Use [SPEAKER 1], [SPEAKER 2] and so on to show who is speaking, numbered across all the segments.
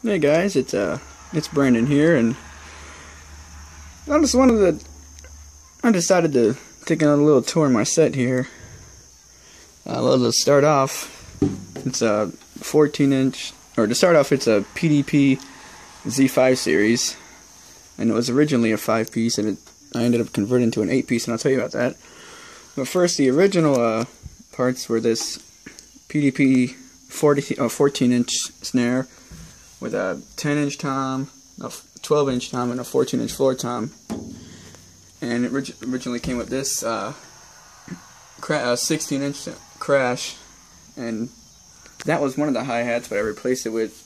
[SPEAKER 1] Hey guys, it's uh, it's Brandon here, and I just wanted to. I decided to take a little tour of my set here. Uh, to start off, it's a 14 inch, or to start off, it's a PDP Z5 series, and it was originally a five piece, and it, I ended up converting to an eight piece, and I'll tell you about that. But first, the original uh, parts were this PDP 40, uh, 14 inch snare with a 10 inch tom, a 12 inch tom, and a 14 inch floor tom. And it originally came with this uh, uh, 16 inch crash, and that was one of the hi hats, but I replaced it with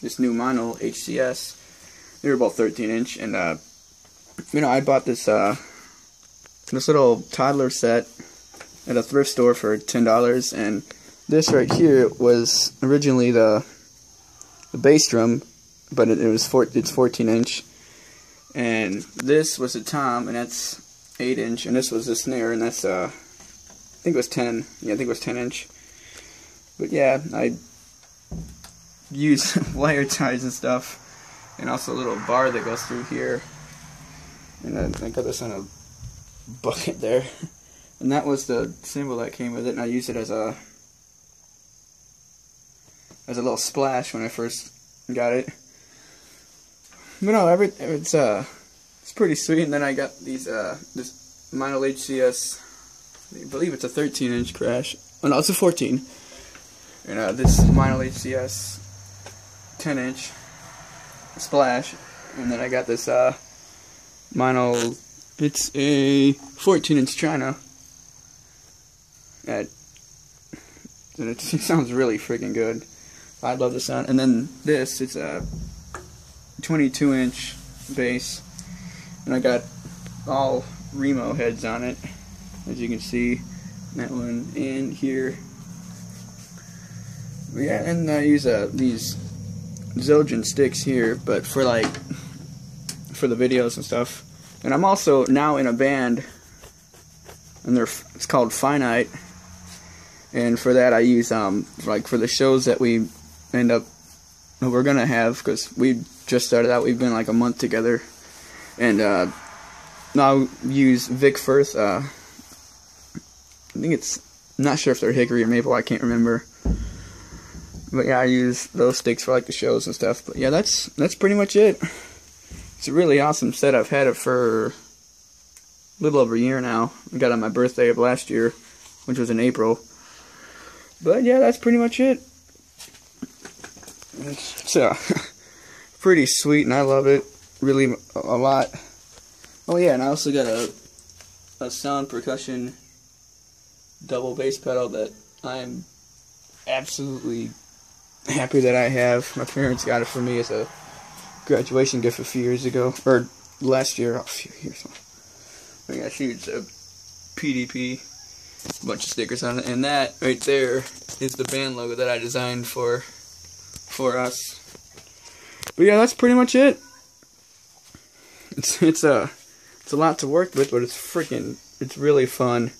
[SPEAKER 1] this new Meinl HCS. They were both 13 inch, and uh, you know I bought this uh, this little toddler set at a thrift store for ten dollars, and this right here was originally the the bass drum, but it, it was four, it's 14 inch, and this was a tom, and that's 8 inch, and this was a snare, and that's uh, I think it was 10. Yeah, I think it was 10 inch. But yeah, I use wire ties and stuff, and also a little bar that goes through here, and I, I got this on a bucket there, and that was the cymbal that came with it, and I used it as a as a little splash when I first got it. But no, every it's uh it's pretty sweet. And then I got these uh this Meinl HCS. I believe it's a 13 inch crash. Oh no, it's a 14. And uh, this Meinl HCS 10 inch splash. And then I got this uh Meinl. It's a 14 inch China. At, and it sounds really freaking good. I love the sound. And then this, it's a 22 inch bass, and I got all Remo heads on it, as you can see. That one and here. Yeah, and I use uh, these Zildjian sticks here, but for like for the videos and stuff. And I'm also now in a band, and they're it's called Finite. And for that, I use um like for the shows that we end up we're gonna have because we just started out. We've been like a month together, and uh, I'll use Vic Firth. Uh, I think it's I'm not sure if they're hickory or maple. I can't remember. But yeah, I use those sticks for like the shows and stuff. But yeah, that's that's pretty much it. It's a really awesome set. I've had it for a little over a year now. I got it on my birthday of last year, which was in April. But yeah, that's pretty much it. It's uh, pretty sweet, and I love it really a lot. Oh yeah, and I also got a a sound percussion double bass pedal that I'm absolutely happy that I have. My parents got it for me as a graduation gift a few years ago, or last year, a few years. Yeah, it's a PDP, a bunch of stickers on it, and that right there is the band logo that I designed for for us. But yeah, that's pretty much it. It's it's a it's a lot to work with, but it's freaking it's really fun,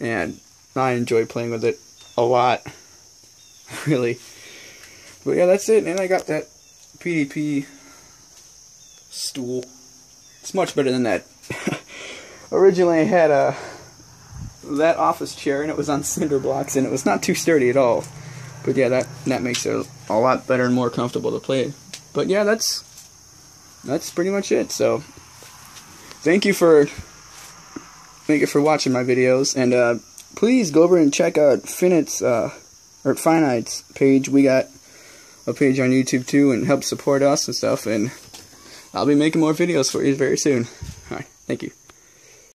[SPEAKER 1] and I enjoy playing with it a lot. really. But yeah, that's it. And I got that PDP stool. It's much better than that. Originally, I had a that office chair, and it was on cinder blocks, and it was not too sturdy at all. But yeah, that that makes it a lot better and more comfortable to play. But yeah, that's that's pretty much it. So thank you for thank you for watching my videos, and uh, please go over and check out Finite's uh, or Finite's page. We got a page on YouTube too, and help support us and stuff. And I'll be making more videos for you very soon. All right, thank you.